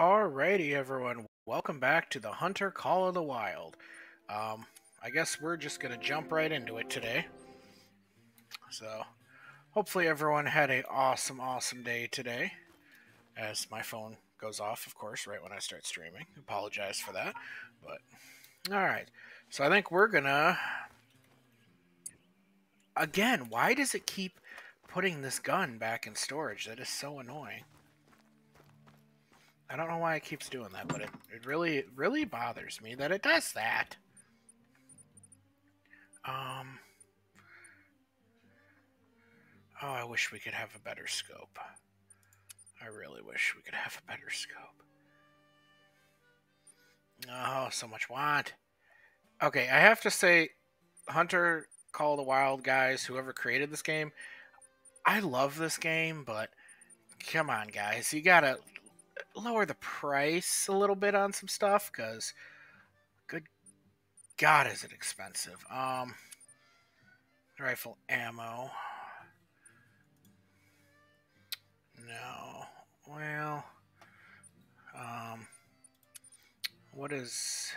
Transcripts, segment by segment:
Alrighty, everyone. Welcome back to the Hunter Call of the Wild. Um, I guess we're just gonna jump right into it today. So, hopefully, everyone had a awesome, awesome day today. As my phone goes off, of course, right when I start streaming. Apologize for that, but all right. So I think we're gonna. Again, why does it keep putting this gun back in storage? That is so annoying. I don't know why it keeps doing that, but it, it really really bothers me that it does that. Um Oh, I wish we could have a better scope. I really wish we could have a better scope. Oh, so much want. Okay, I have to say Hunter Call the Wild guys, whoever created this game, I love this game, but come on guys, you got to lower the price a little bit on some stuff because good god is it expensive. Um rifle ammo. No. Well um what is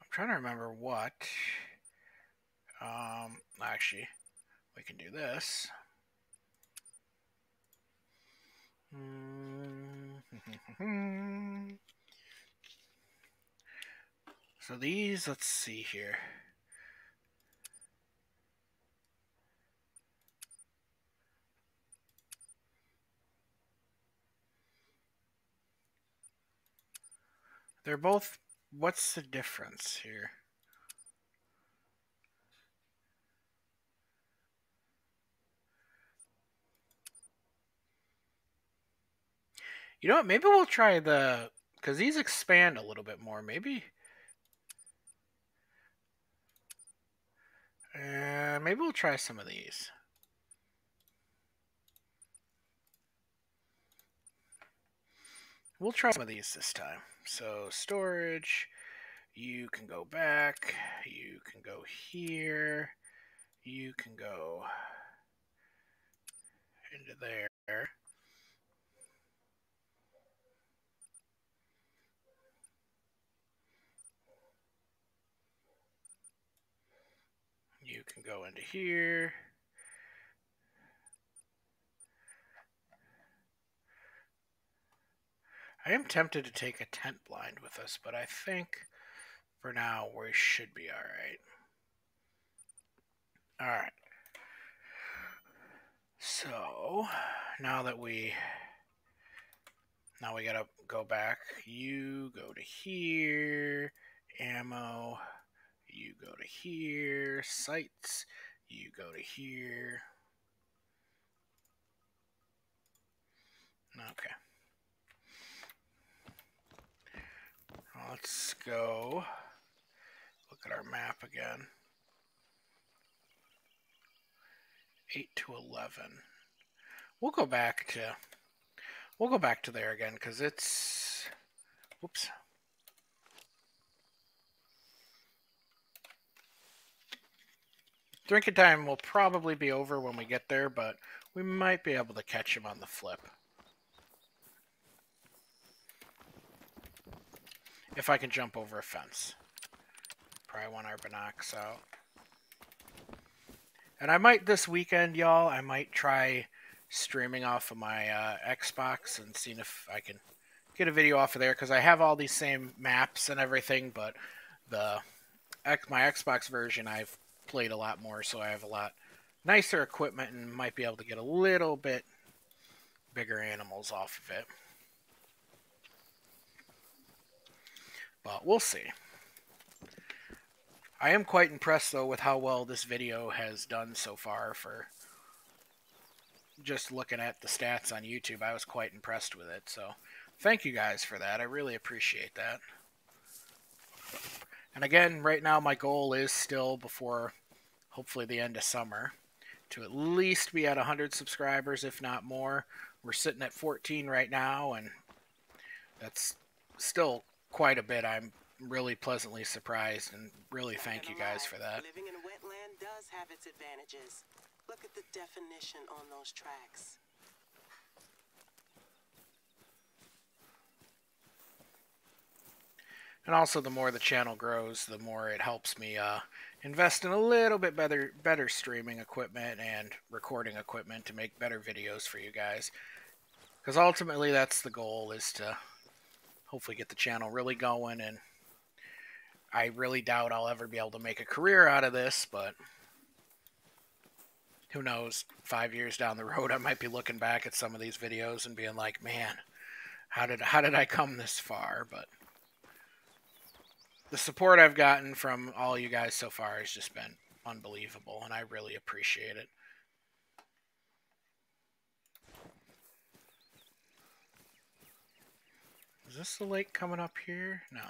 I'm trying to remember what um, actually, we can do this. so these, let's see here. They're both, what's the difference here? You know what? Maybe we'll try the because these expand a little bit more. Maybe. Uh, maybe we'll try some of these. We'll try some of these this time. So storage, you can go back, you can go here, you can go into there. You can go into here. I am tempted to take a tent blind with us, but I think for now we should be alright. Alright. So, now that we... Now we gotta go back. You go to here. Ammo you go to here, sights, you go to here. Okay. Let's go look at our map again. 8 to 11. We'll go back to we'll go back to there again because it's whoops Drinking time will probably be over when we get there, but we might be able to catch him on the flip. If I can jump over a fence. Probably want our binocs out. And I might this weekend, y'all, I might try streaming off of my uh, Xbox and seeing if I can get a video off of there because I have all these same maps and everything, but the my Xbox version I've played a lot more, so I have a lot nicer equipment and might be able to get a little bit bigger animals off of it. But we'll see. I am quite impressed though with how well this video has done so far for just looking at the stats on YouTube. I was quite impressed with it. So thank you guys for that. I really appreciate that. And again, right now my goal is still before hopefully the end of summer to at least be at 100 subscribers, if not more. We're sitting at 14 right now, and that's still quite a bit. I'm really pleasantly surprised and really thank you guys for that. Living in a wetland does have its advantages. Look at the definition on those tracks. And also, the more the channel grows, the more it helps me uh, invest in a little bit better, better streaming equipment and recording equipment to make better videos for you guys. Because ultimately, that's the goal: is to hopefully get the channel really going. And I really doubt I'll ever be able to make a career out of this, but who knows? Five years down the road, I might be looking back at some of these videos and being like, "Man, how did how did I come this far?" But the support I've gotten from all you guys so far has just been unbelievable, and I really appreciate it. Is this the lake coming up here? No.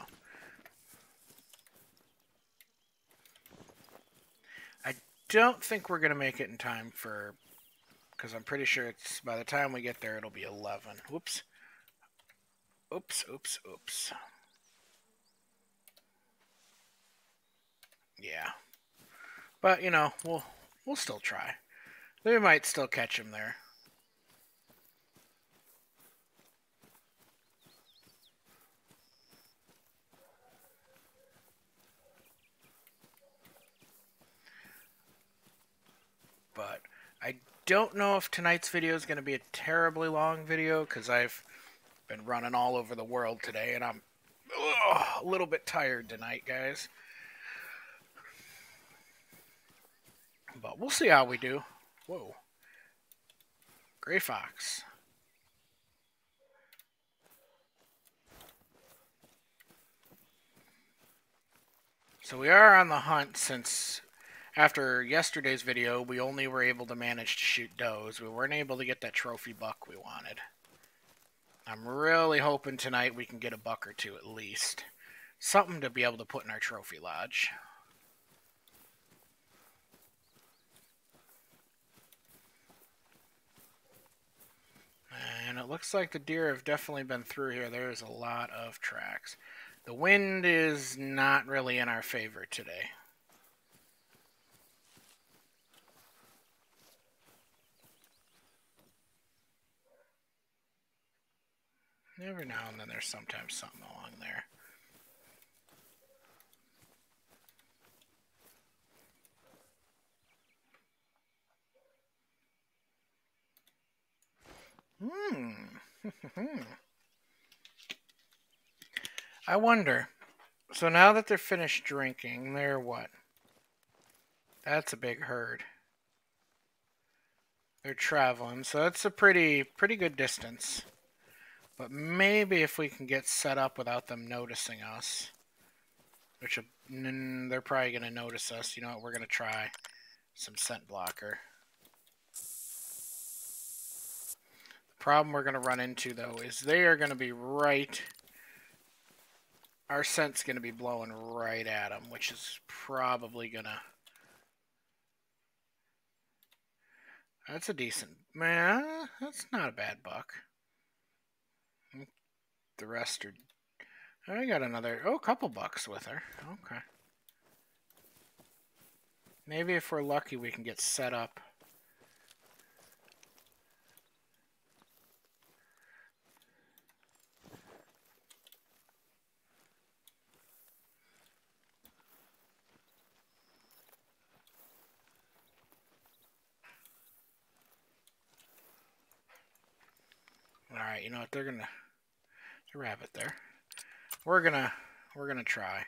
I don't think we're going to make it in time for... Because I'm pretty sure it's by the time we get there, it'll be 11. Whoops. Oops, oops, oops. Yeah. But, you know, we'll we'll still try. We might still catch him there. But I don't know if tonight's video is going to be a terribly long video because I've been running all over the world today and I'm ugh, a little bit tired tonight, guys. But we'll see how we do. Whoa. Gray Fox. So we are on the hunt since after yesterday's video, we only were able to manage to shoot does. We weren't able to get that trophy buck we wanted. I'm really hoping tonight we can get a buck or two at least. Something to be able to put in our trophy lodge. And it looks like the deer have definitely been through here. There's a lot of tracks. The wind is not really in our favor today. Every now and then there's sometimes something along there. Hmm. I wonder. So now that they're finished drinking, they're what? That's a big herd. They're traveling, so that's a pretty pretty good distance. But maybe if we can get set up without them noticing us, which they're probably going to notice us. You know what? We're going to try some scent blocker. Problem we're going to run into, though, is they are going to be right... Our scent's going to be blowing right at them, which is probably going to... That's a decent... Man, that's not a bad buck. The rest are... I got another... Oh, a couple bucks with her. Okay. Maybe if we're lucky, we can get set up Alright, you know what, they're gonna the it there. We're gonna we're gonna try.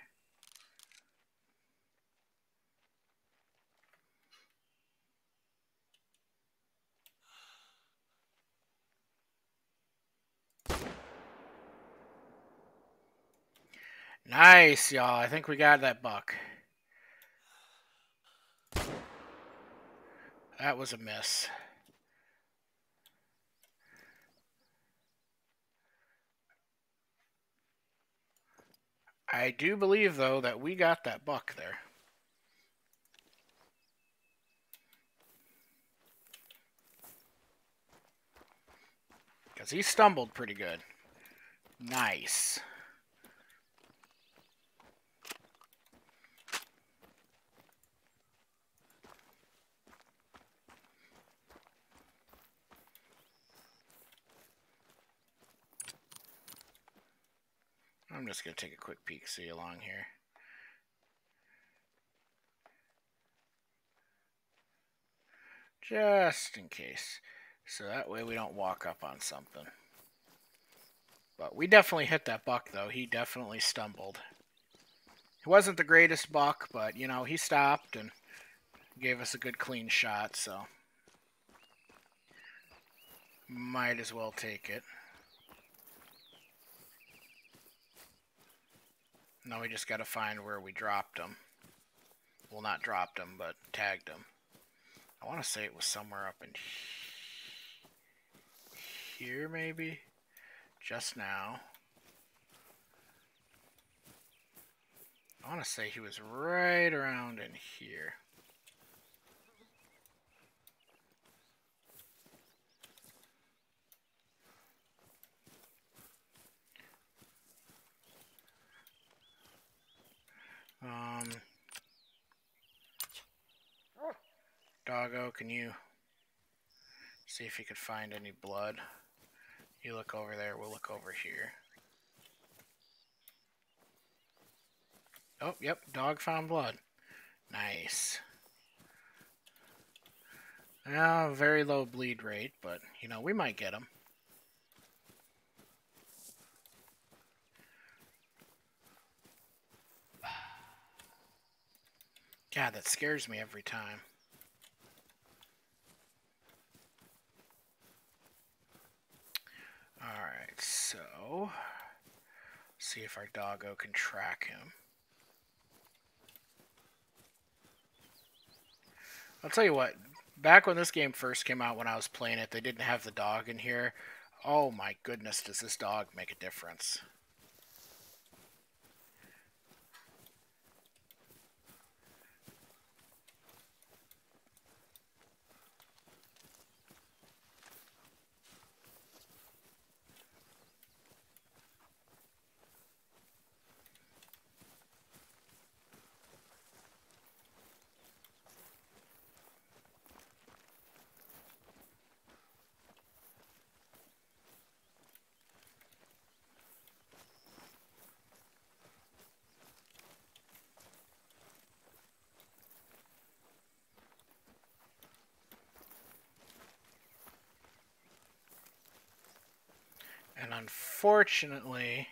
Nice, y'all. I think we got that buck. That was a miss. I do believe, though, that we got that buck there. Because he stumbled pretty good. Nice. I'm just going to take a quick peek, see along here. Just in case. So that way we don't walk up on something. But we definitely hit that buck, though. He definitely stumbled. He wasn't the greatest buck, but, you know, he stopped and gave us a good clean shot, so... Might as well take it. Now we just got to find where we dropped him. Well, not dropped them, but tagged them. I want to say it was somewhere up in here, maybe? Just now. I want to say he was right around in here. Um, Doggo, can you see if you could find any blood? You look over there, we'll look over here. Oh, yep, dog found blood. Nice. Now, very low bleed rate, but, you know, we might get him. God, that scares me every time. Alright, so... See if our doggo can track him. I'll tell you what, back when this game first came out when I was playing it, they didn't have the dog in here. Oh my goodness, does this dog make a difference. And unfortunately,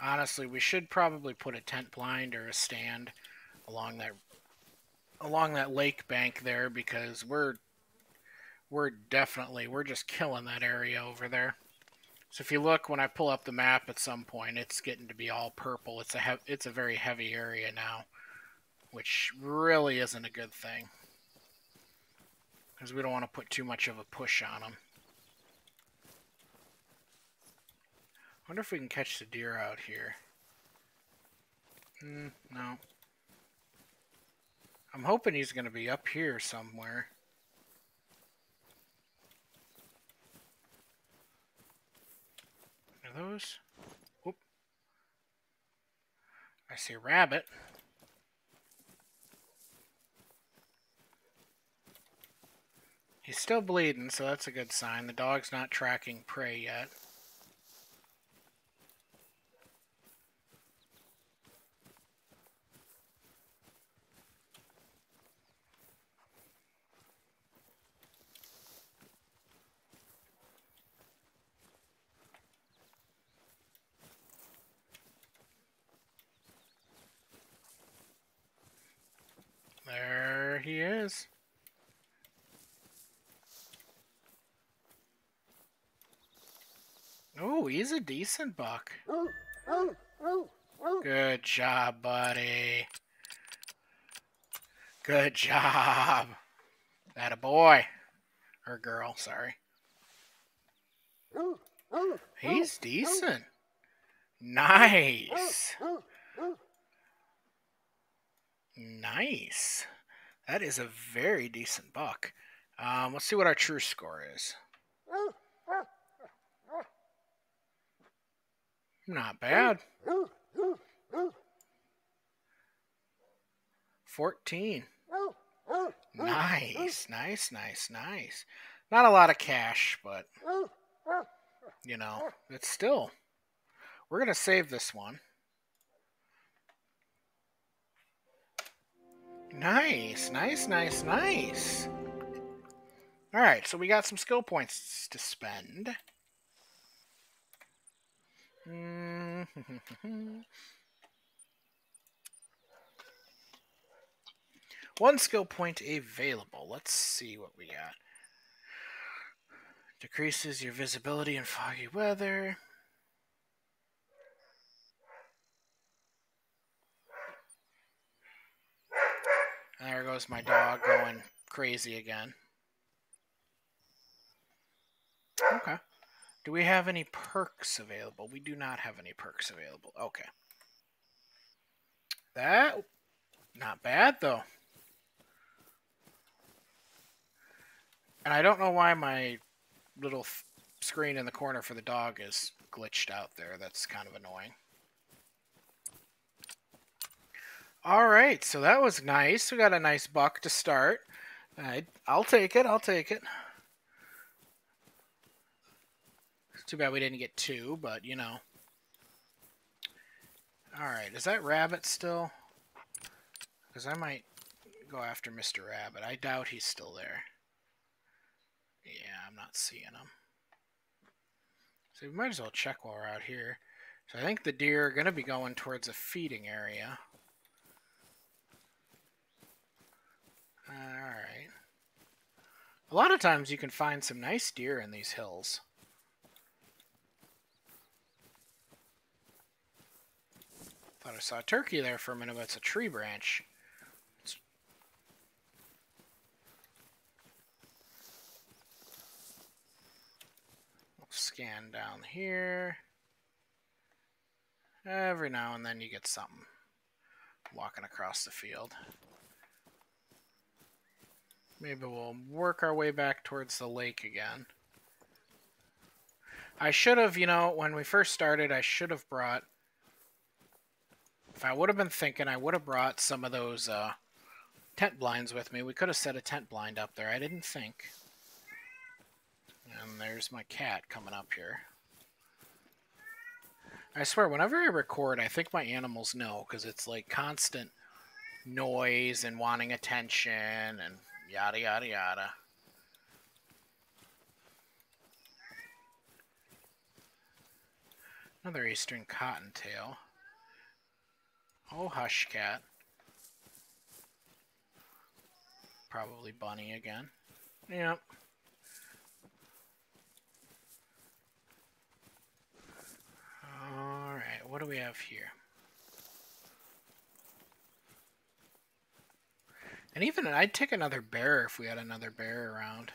honestly, we should probably put a tent blind or a stand along that along that lake bank there because we're we're definitely we're just killing that area over there. So if you look when I pull up the map at some point, it's getting to be all purple. It's a it's a very heavy area now, which really isn't a good thing because we don't want to put too much of a push on them. Wonder if we can catch the deer out here. Mm, no. I'm hoping he's going to be up here somewhere. Are those? Oop. I see a rabbit. He's still bleeding, so that's a good sign. The dog's not tracking prey yet. There he is. Oh, he's a decent buck. Good job, buddy. Good job. That a boy. Or girl, sorry. He's decent. Nice. Nice. That is a very decent buck. Um, let's see what our true score is. Not bad. 14. Nice, nice, nice, nice. Not a lot of cash, but, you know, it's still. We're going to save this one. Nice, nice, nice, nice. All right, so we got some skill points to spend. One skill point available. Let's see what we got. Decreases your visibility in foggy weather. My dog going crazy again. Okay. Do we have any perks available? We do not have any perks available. Okay. That, not bad though. And I don't know why my little screen in the corner for the dog is glitched out there. That's kind of annoying. All right, so that was nice. We got a nice buck to start. I, I'll take it. I'll take it. It's too bad we didn't get two, but you know. All right, is that rabbit still? Because I might go after Mr. Rabbit. I doubt he's still there. Yeah, I'm not seeing him. So we might as well check while we're out here. So I think the deer are going to be going towards a feeding area. Alright. A lot of times you can find some nice deer in these hills. Thought I saw a turkey there for a minute, but it's a tree branch. scan down here. Every now and then you get something walking across the field. Maybe we'll work our way back towards the lake again. I should have, you know, when we first started, I should have brought... If I would have been thinking, I would have brought some of those uh, tent blinds with me. We could have set a tent blind up there. I didn't think. And there's my cat coming up here. I swear, whenever I record, I think my animals know because it's like constant noise and wanting attention and yada yada yada. Another eastern cottontail. Oh, hush cat. Probably bunny again. Yep. Alright, what do we have here? And even, I'd take another bear if we had another bear around.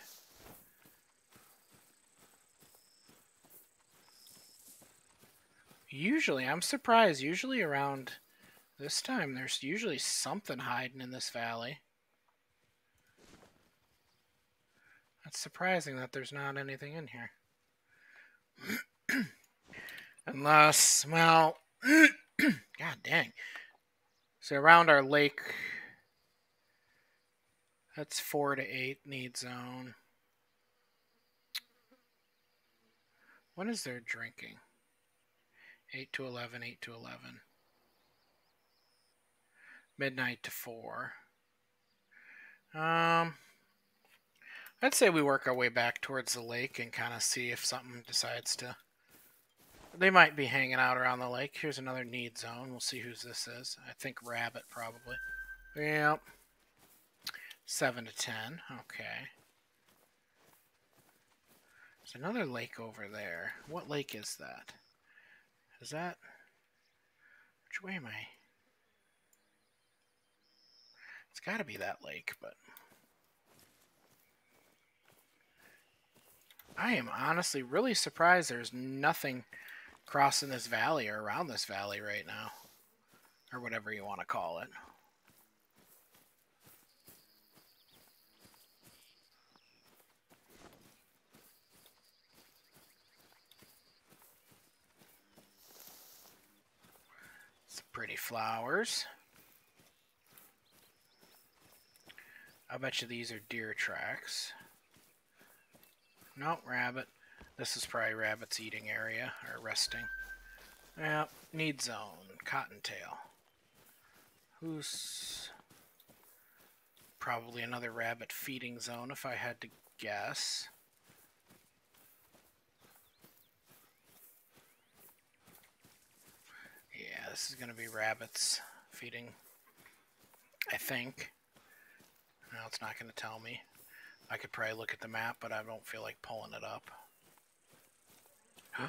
Usually, I'm surprised, usually around this time, there's usually something hiding in this valley. That's surprising that there's not anything in here. Unless, well, god dang. So around our lake, that's 4 to 8 need zone. When is their drinking? 8 to 11, 8 to 11. Midnight to 4. Um, I'd say we work our way back towards the lake and kind of see if something decides to they might be hanging out around the lake. Here's another need zone. We'll see whose this is. I think rabbit, probably. Yep. 7 to 10. Okay. There's another lake over there. What lake is that? Is that... Which way am I? It's got to be that lake, but... I am honestly really surprised there's nothing crossing this valley or around this valley right now. Or whatever you want to call it. Some pretty flowers. I bet you these are deer tracks. Nope, rabbit. This is probably rabbit's eating area, or resting. Yeah, need zone. Cottontail. Who's probably another rabbit feeding zone if I had to guess. Yeah, this is going to be rabbits feeding, I think. No, it's not going to tell me. I could probably look at the map, but I don't feel like pulling it up. Huh?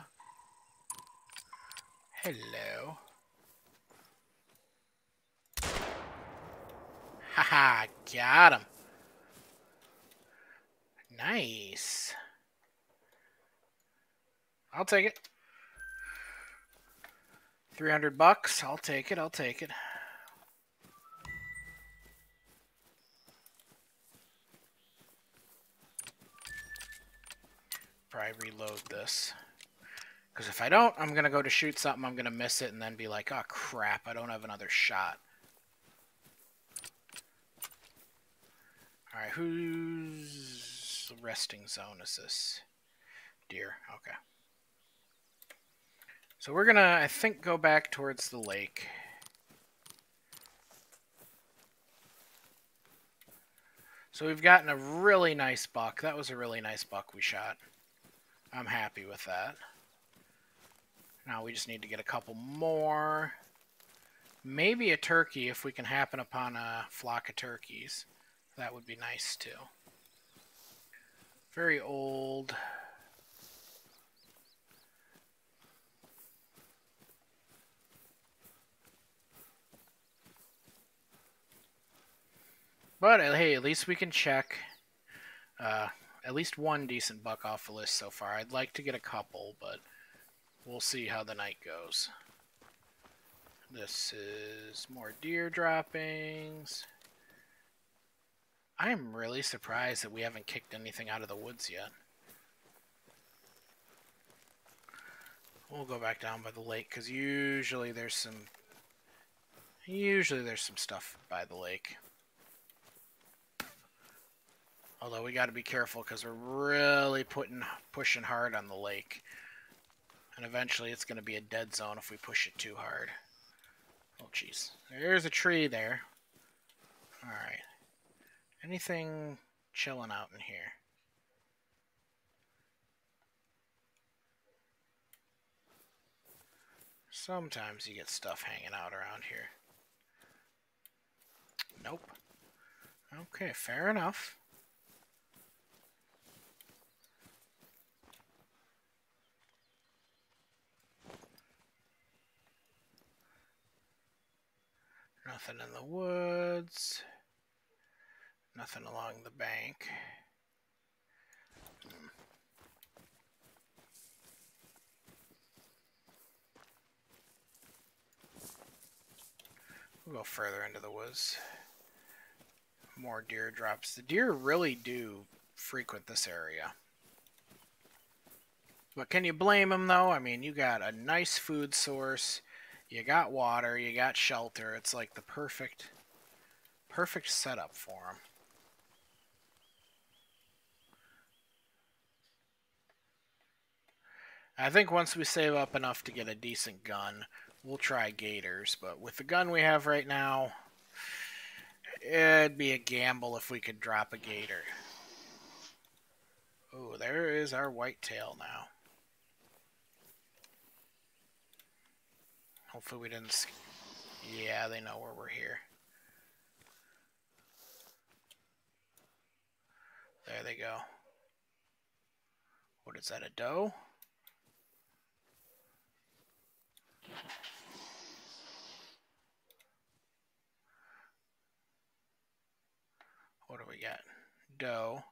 Hello. Haha, got him. Nice. I'll take it. 300 bucks. I'll take it. I'll take it. Probably reload this. Because if I don't, I'm going to go to shoot something, I'm going to miss it, and then be like, oh crap, I don't have another shot. Alright, whose resting zone is this? Deer, okay. So we're gonna, I think, go back towards the lake. So we've gotten a really nice buck. That was a really nice buck we shot. I'm happy with that. Now we just need to get a couple more. Maybe a turkey if we can happen upon a flock of turkeys. That would be nice too. Very old. But uh, hey, at least we can check uh, at least one decent buck off the list so far. I'd like to get a couple, but we'll see how the night goes. This is more deer droppings. I am really surprised that we haven't kicked anything out of the woods yet. We'll go back down by the lake because usually there's some usually there's some stuff by the lake. Although we got to be careful because we're really putting pushing hard on the lake. And eventually it's going to be a dead zone if we push it too hard. Oh, jeez. There's a tree there. Alright. Anything chilling out in here? Sometimes you get stuff hanging out around here. Nope. Okay, fair enough. Nothing in the woods. Nothing along the bank. Hmm. We'll go further into the woods. More deer drops. The deer really do frequent this area. But can you blame them, though? I mean, you got a nice food source. You got water. You got shelter. It's like the perfect, perfect setup for them. I think once we save up enough to get a decent gun, we'll try gators. But with the gun we have right now, it'd be a gamble if we could drop a gator. Oh, there is our whitetail now. Hopefully we didn't... Yeah, they know where we're here. There they go. What is that, a doe? What do we got? Doe.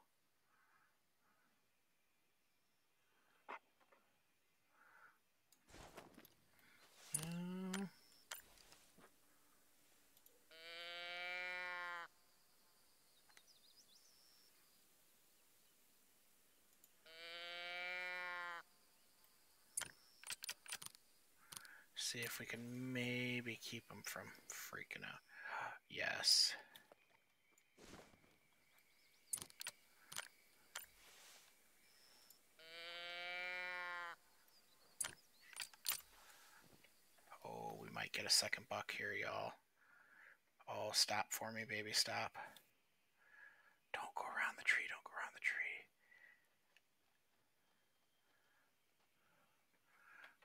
If we can maybe keep them from freaking out. Yes. Oh, we might get a second buck here, y'all. Oh, stop for me, baby, stop. Don't go around the tree, don't go around the tree.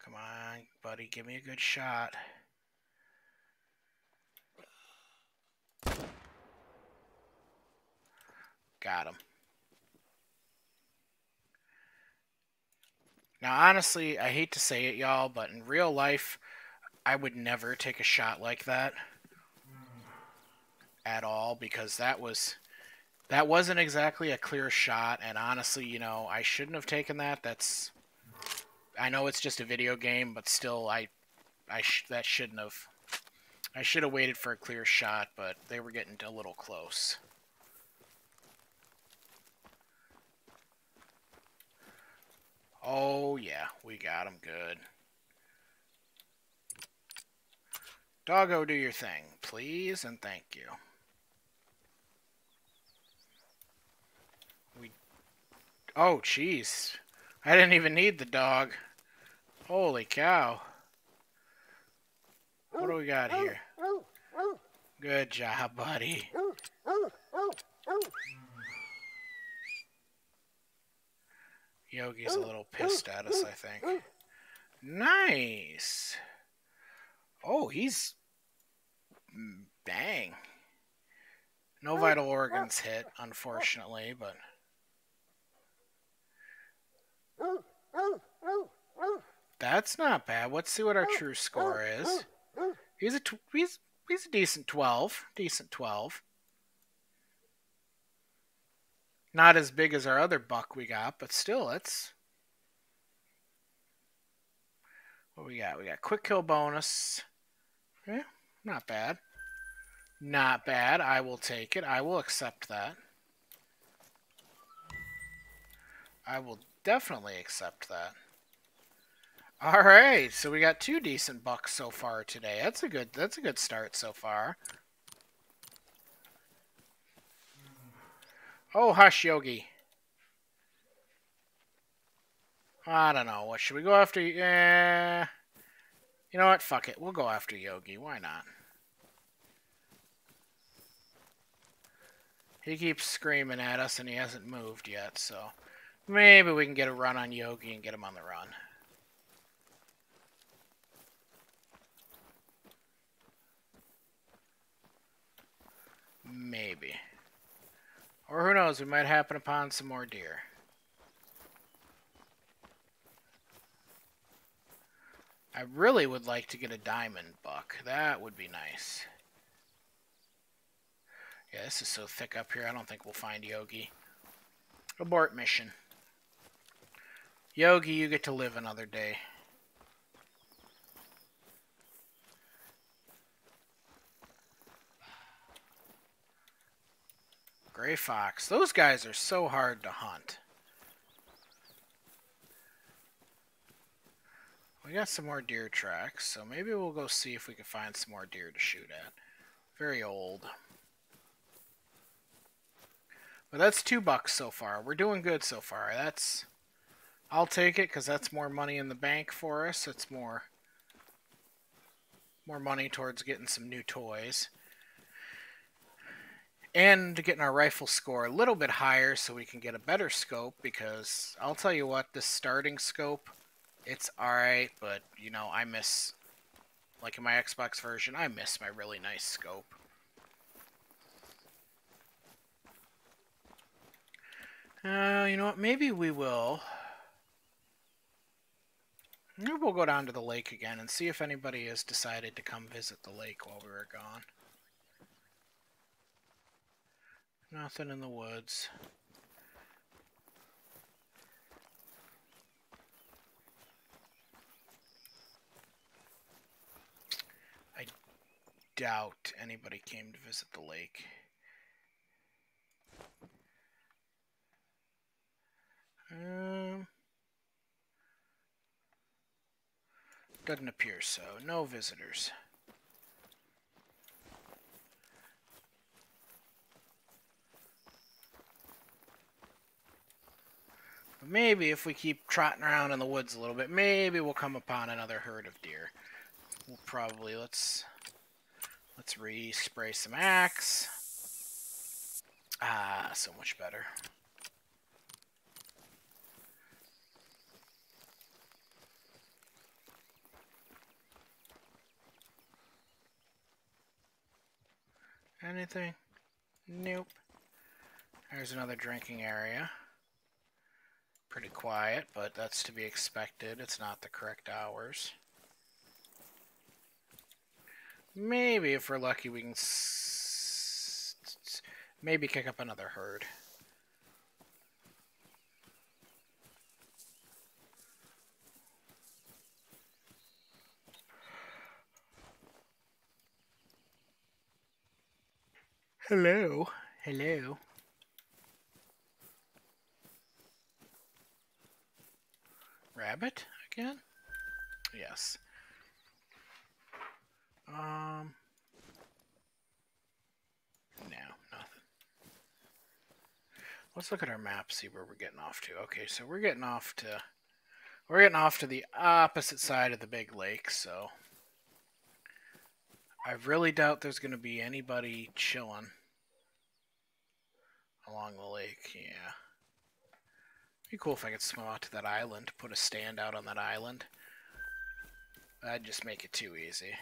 Come on, buddy, give me a good shot. Got him. Now, honestly, I hate to say it, y'all, but in real life, I would never take a shot like that at all because that was that wasn't exactly a clear shot and honestly, you know, I shouldn't have taken that. That's I know it's just a video game, but still I I sh that shouldn't have I should have waited for a clear shot, but they were getting a little close. Oh, yeah, we got him good. Doggo, do your thing, please, and thank you. We... Oh, jeez. I didn't even need the dog. Holy cow. What do we got here? Good job, buddy. Yogi's a little pissed at us, I think. Nice. Oh, he's bang. No vital organs hit, unfortunately, but that's not bad. Let's see what our uh, true uh, score uh, is. He's a he's he's a decent twelve, decent twelve. Not as big as our other buck we got, but still, it's. What we got? We got quick kill bonus. Yeah, not bad. Not bad. I will take it. I will accept that. I will definitely accept that. All right, so we got two decent bucks so far today. That's a good. That's a good start so far. Oh, hush, Yogi. I don't know. What should we go after? Yeah. You know what? Fuck it. We'll go after Yogi. Why not? He keeps screaming at us and he hasn't moved yet, so maybe we can get a run on Yogi and get him on the run. Maybe. Or who knows, we might happen upon some more deer. I really would like to get a diamond buck. That would be nice. Yeah, this is so thick up here, I don't think we'll find Yogi. Abort mission. Yogi, you get to live another day. Gray fox. Those guys are so hard to hunt. We got some more deer tracks, so maybe we'll go see if we can find some more deer to shoot at. Very old. But that's two bucks so far. We're doing good so far. That's... I'll take it because that's more money in the bank for us. It's more... More money towards getting some new toys and getting our rifle score a little bit higher so we can get a better scope because I'll tell you what, this starting scope, it's alright, but you know, I miss, like in my Xbox version, I miss my really nice scope. Uh, you know what, maybe we will. Maybe we'll go down to the lake again and see if anybody has decided to come visit the lake while we were gone. Nothing in the woods. I doubt anybody came to visit the lake. Um, doesn't appear so. No visitors. Maybe if we keep trotting around in the woods a little bit, maybe we'll come upon another herd of deer. we'll probably let's let's re-spray some axe. Ah, so much better. Anything? Nope. There's another drinking area. Pretty quiet, but that's to be expected. It's not the correct hours. Maybe, if we're lucky, we can maybe kick up another herd. Hello. Hello. Rabbit again? Yes. Um. No, nothing. Let's look at our map, see where we're getting off to. Okay, so we're getting off to we're getting off to the opposite side of the big lake, so I really doubt there's going to be anybody chilling along the lake. Yeah. Be cool if I could swim out to that island, put a stand out on that island. That'd just make it too easy.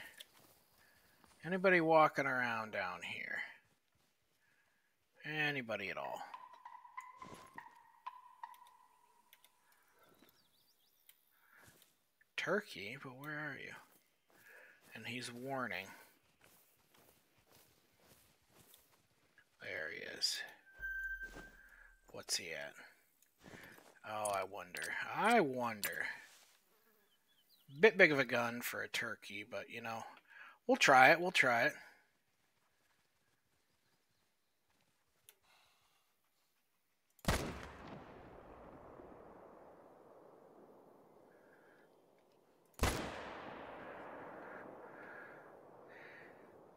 Anybody walking around down here? Anybody at all? Turkey? But where are you? And he's warning. There he is. What's he at? Oh, I wonder. I wonder. Bit big of a gun for a turkey, but you know, we'll try it. We'll try it.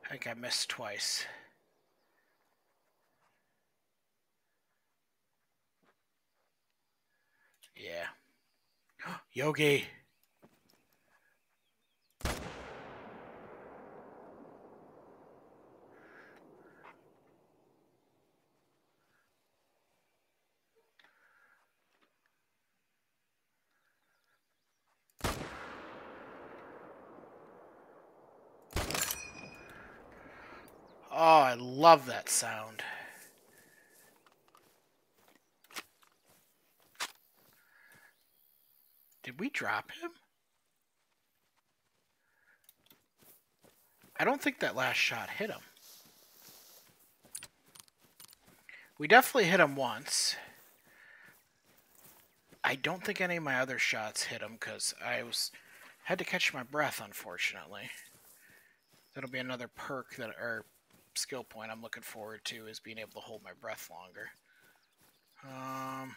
I think I missed twice. Yeah. Yogi. Oh, I love that sound. Did we drop him? I don't think that last shot hit him. We definitely hit him once. I don't think any of my other shots hit him because I was had to catch my breath, unfortunately. That'll be another perk that or skill point I'm looking forward to is being able to hold my breath longer. Um.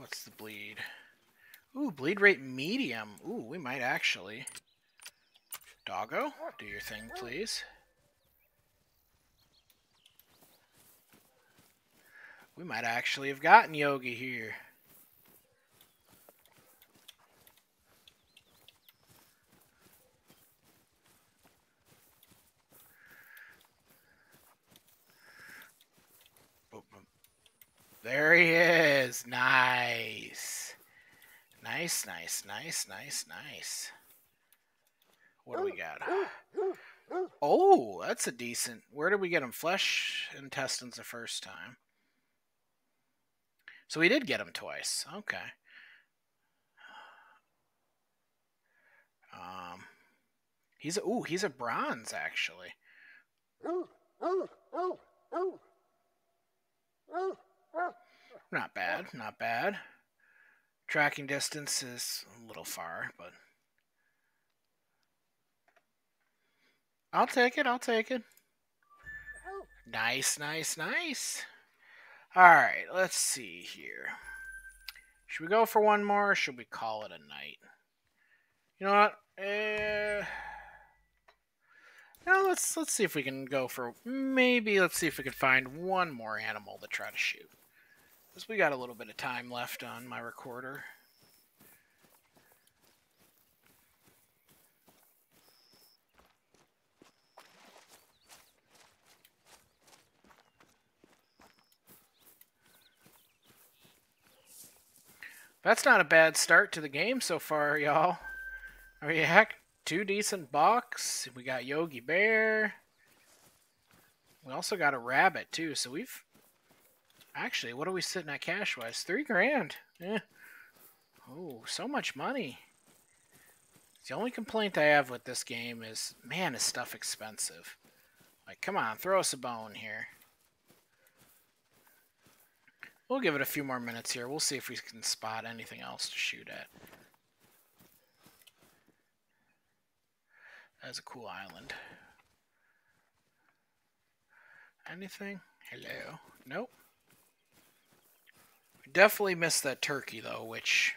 What's the bleed? Ooh, bleed rate medium. Ooh, we might actually. Doggo, do your thing, please. We might actually have gotten Yogi here. There he is. Nice. Nice, nice, nice, nice, nice. What do we got? Oh, that's a decent. Where did we get him? Flesh intestines the first time. So we did get him twice. Okay. Um, he's a, ooh, he's a bronze actually. Not bad, not bad. Tracking distance is a little far, but I'll take it, I'll take it. Nice, nice, nice. Alright, let's see here. Should we go for one more or should we call it a night? You know what? Uh, now let's let's see if we can go for maybe let's see if we can find one more animal to try to shoot we got a little bit of time left on my recorder. That's not a bad start to the game so far, y'all. I mean, heck, two decent bucks. We got Yogi Bear. We also got a rabbit, too, so we've actually what are we sitting at cash wise? Three grand. Yeah. Oh, so much money. The only complaint I have with this game is, man, is stuff expensive. Like, come on, throw us a bone here. We'll give it a few more minutes here. We'll see if we can spot anything else to shoot at. That's a cool island. Anything? Hello? Nope. Definitely missed that turkey, though, which...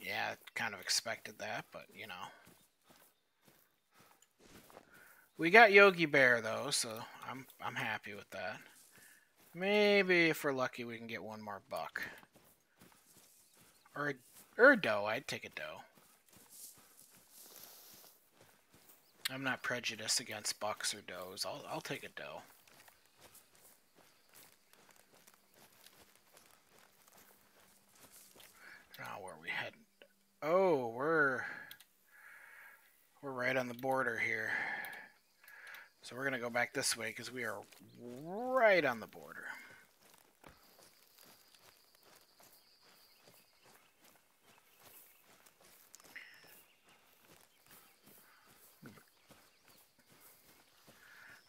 Yeah, kind of expected that, but, you know. We got Yogi Bear, though, so I'm, I'm happy with that. Maybe if we're lucky, we can get one more buck. Or a, or a doe. I'd take a doe. I'm not prejudiced against bucks or does. I'll, I'll take a doe. Now where we heading? Oh, we're we're right on the border here. So we're gonna go back this way because we are right on the border.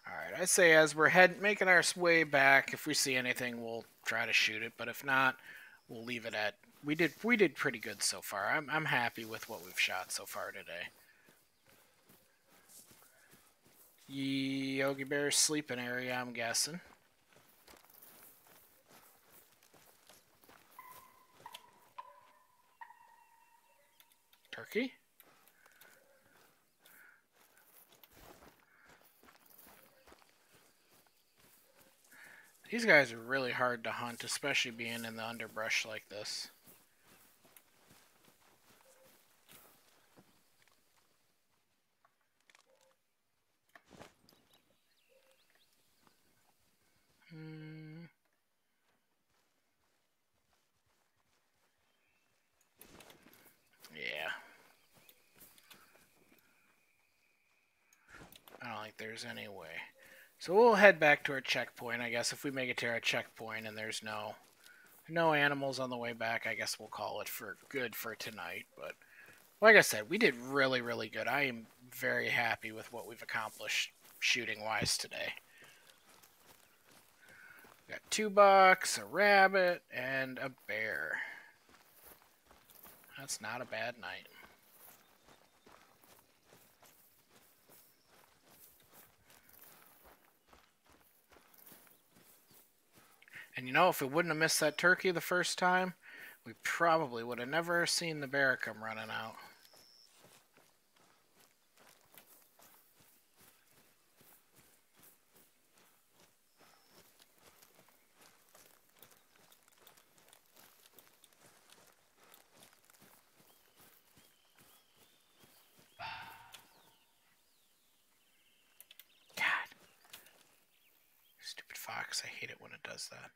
Alright, I say as we're head making our way back, if we see anything, we'll try to shoot it. But if not, we'll leave it at. We did we did pretty good so far. I'm I'm happy with what we've shot so far today. Yogi Bear's sleeping area, I'm guessing. Turkey? These guys are really hard to hunt, especially being in the underbrush like this. Hmm. Yeah. I don't think there's any way. So we'll head back to our checkpoint, I guess. If we make it to our checkpoint and there's no no animals on the way back, I guess we'll call it for good for tonight. But like I said, we did really, really good. I am very happy with what we've accomplished shooting-wise today. Got two bucks, a rabbit, and a bear. That's not a bad night. And you know, if we wouldn't have missed that turkey the first time, we probably would have never seen the bear come running out. God. Fox, I hate it when it does that.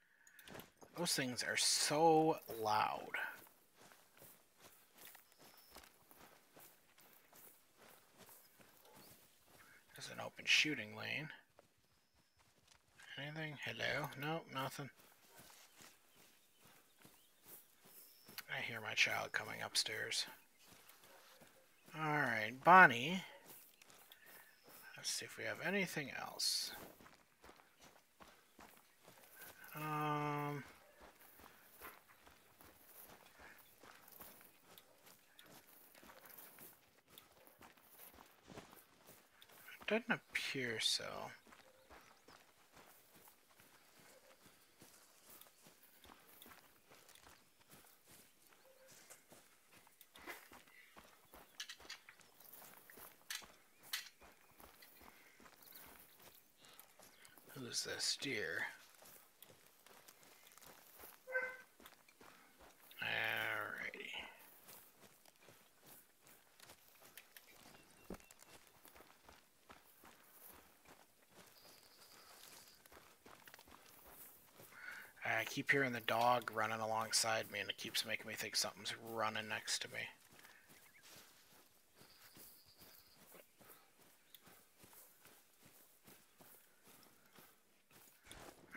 Those things are so loud. There's an open shooting lane. Anything? Hello? No, nothing. I hear my child coming upstairs. Alright, Bonnie. Let's see if we have anything else. Um... Doesn't appear so. Who's this deer? Alrighty. I keep hearing the dog running alongside me, and it keeps making me think something's running next to me.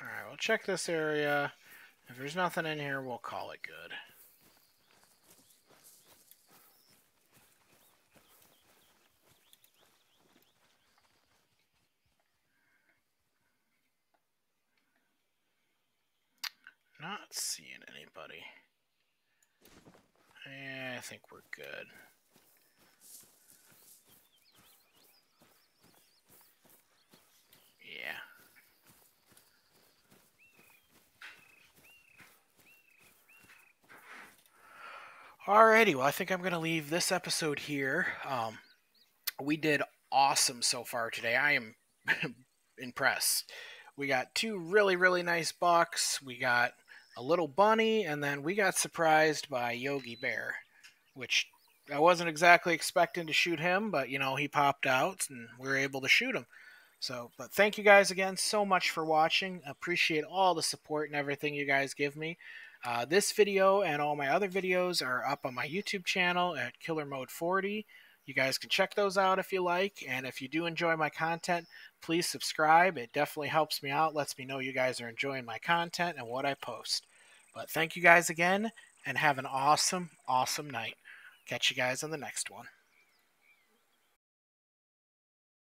Alright, we'll check this area. If there's nothing in here, we'll call it good. Not seeing anybody. Yeah, I think we're good. Yeah. Alrighty, well, I think I'm going to leave this episode here. Um, we did awesome so far today. I am impressed. We got two really, really nice bucks. We got a little bunny, and then we got surprised by Yogi Bear, which I wasn't exactly expecting to shoot him, but you know, he popped out and we were able to shoot him. So, but thank you guys again so much for watching. Appreciate all the support and everything you guys give me. Uh, this video and all my other videos are up on my YouTube channel at Killer Mode 40. You guys can check those out if you like. And if you do enjoy my content, please subscribe. It definitely helps me out, lets me know you guys are enjoying my content and what I post. But thank you guys again, and have an awesome, awesome night. Catch you guys on the next one.